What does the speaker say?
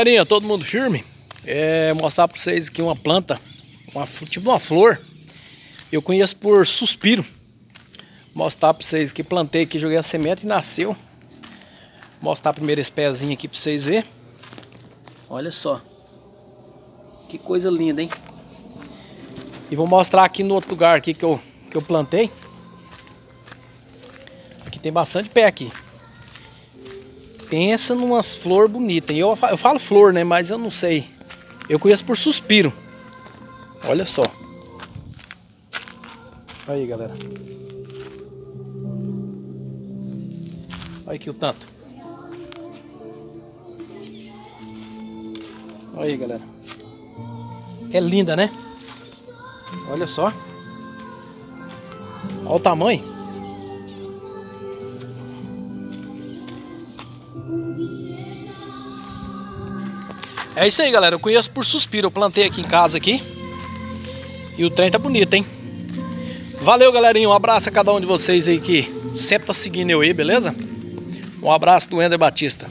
Galerinha, todo mundo firme? É mostrar para vocês aqui uma planta, uma, tipo uma flor. Eu conheço por suspiro. Mostrar para vocês que plantei aqui, joguei a semente e nasceu. Mostrar primeiro esse pezinho aqui para vocês verem. Olha só. Que coisa linda, hein? E vou mostrar aqui no outro lugar aqui que eu, que eu plantei. Aqui tem bastante pé aqui. Pensa numas flor bonitas. Eu, eu falo flor, né? Mas eu não sei. Eu conheço por suspiro. Olha só. Aí, galera. Olha aqui o tanto. Aí, galera. É linda, né? Olha só. Olha o tamanho. É isso aí, galera. Eu conheço por suspiro. Eu plantei aqui em casa aqui. E o trem tá bonito, hein? Valeu, galerinha. Um abraço a cada um de vocês aí que sempre tá seguindo eu aí, beleza? Um abraço do Ender Batista.